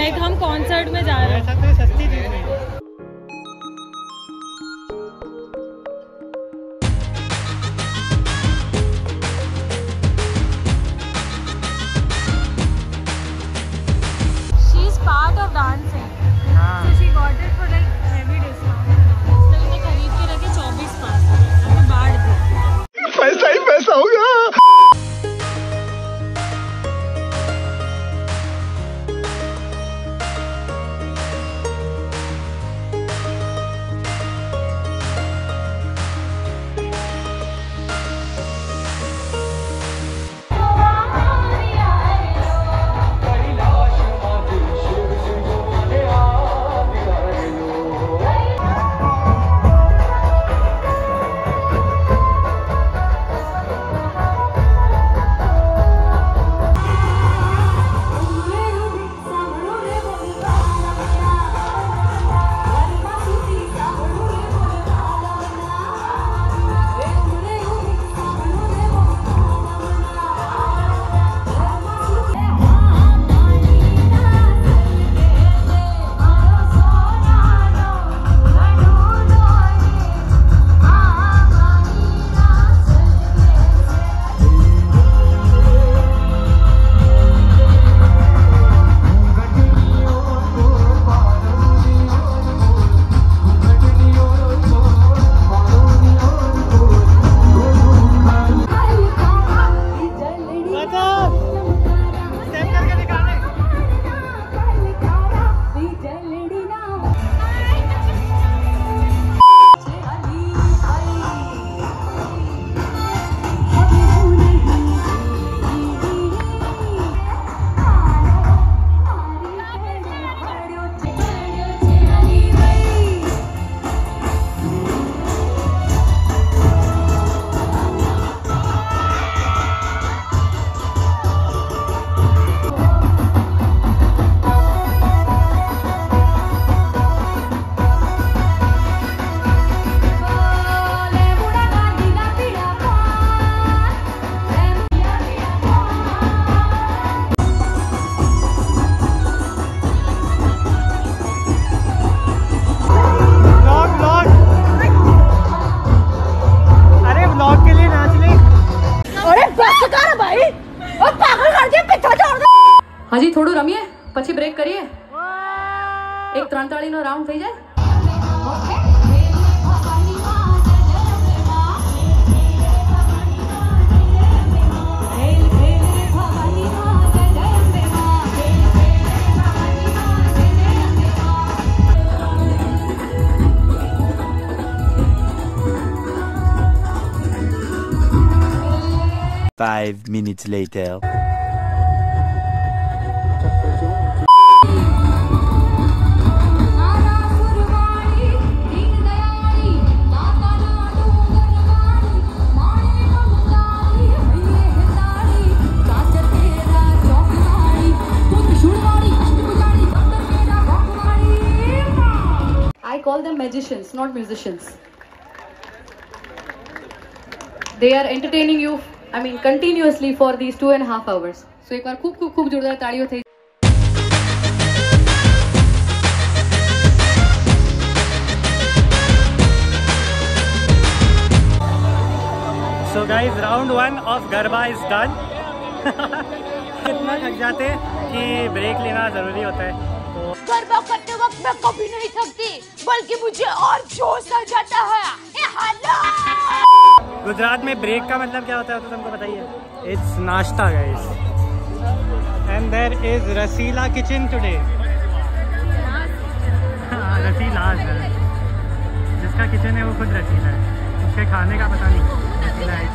Like हम concert में जा रहे हैं। હજી થોડું રમીએ પછી બ્રેક કરીએ એક ત્રણ તાળીનો રાઉન્ડ થઈ જાય Five minutes later. call them magicians, not musicians. They are entertaining you, I mean, continuously for these two and a half hours. So, एक बार खूब खूब खूब जोरदार तालियों થઈ So guys, round one of Garba is done. इतना थक जाते कि ब्रेक लेना ज़रूरी होता है गरबा करते वक्त मैं कभी नहीं थकती बल्कि मुझे और जोश आ जाता है। गुजरात में ब्रेक का मतलब क्या होता है तो तुमको बताइए। It's nashta guys and there is Rasila kitchen today Rasila है। जिसका किचन है वो खुद रसीला है। उसके खाने का पता नहीं। रसीला है।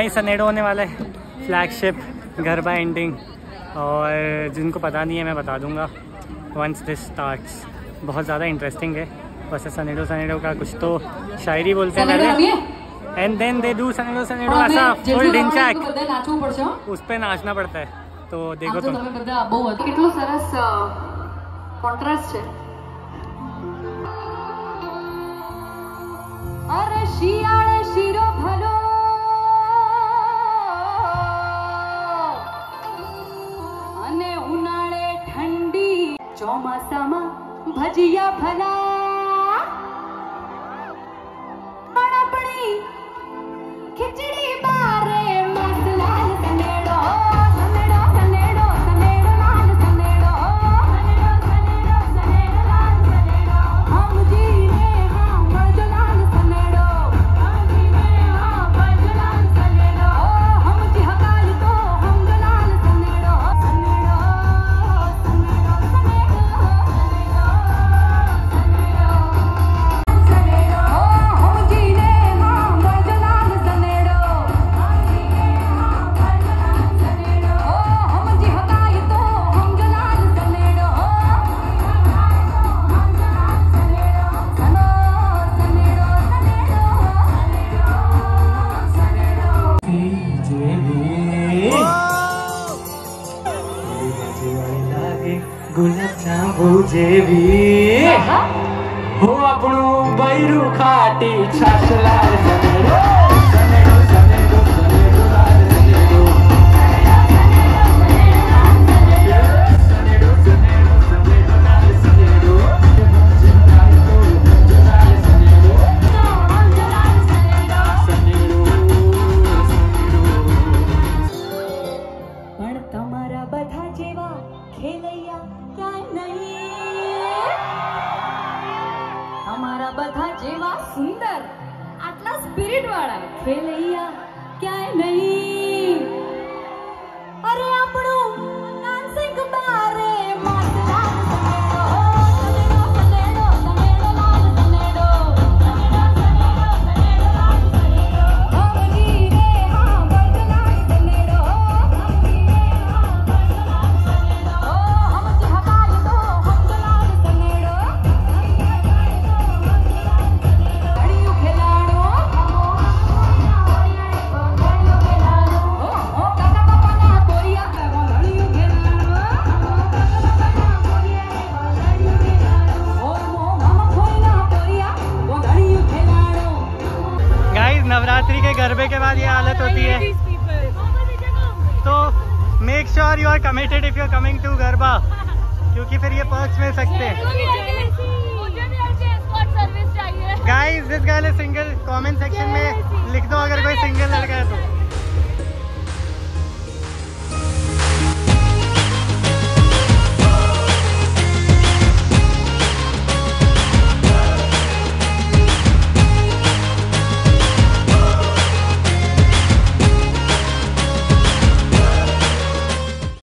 कहीं सनेडो होने वाला है फ्लैगशिप गरबा एंडिंग और जिनको पता नहीं है मैं बता दूंगा वंस दिस स्टार्ट्स बहुत ज़्यादा इंटरेस्टिंग है वैसे सनेडो सनेडो का कुछ तो शायरी बोलते हैं पहले and then they do Sanedo Sanedo ऐसा फुल ढिंचैक નાચવું પડશે હો. उस पे नाचना पड़ता है तो देखो આમ તો तुम તમે બધા બહુ કેટલો સરસ કોન્ટ્રાસ્ટ છે सम सम भजिया भला। पण अपनी खिची આપણું બૈરું ખાટી છાસલાલ नवरात्रि के गरबे के बाद ये हालत होती है। तो make sure you are committed if you are coming to garba क्योंकि फिर ये पर्क्स मिल सकते हैं। Guys this girl is single comment section में लिख दो अगर कोई सिंगल लड़का है तो।